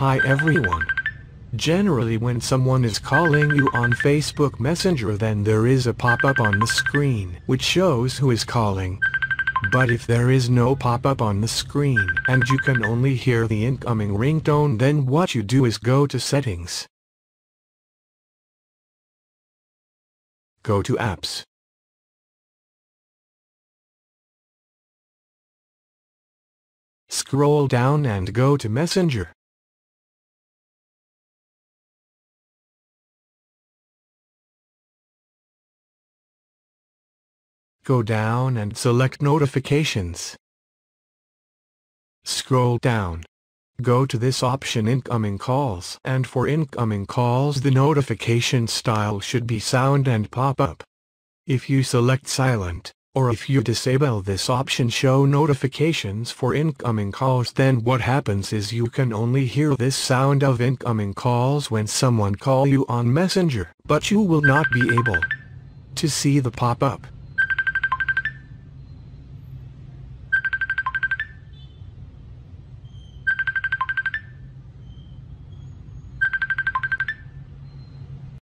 Hi everyone. Generally when someone is calling you on Facebook Messenger then there is a pop-up on the screen which shows who is calling. But if there is no pop-up on the screen and you can only hear the incoming ringtone then what you do is go to settings. Go to apps. Scroll down and go to Messenger. Go down and select Notifications. Scroll down. Go to this option Incoming Calls and for incoming calls the notification style should be sound and pop-up. If you select Silent, or if you disable this option show notifications for incoming calls then what happens is you can only hear this sound of incoming calls when someone call you on Messenger but you will not be able to see the pop-up.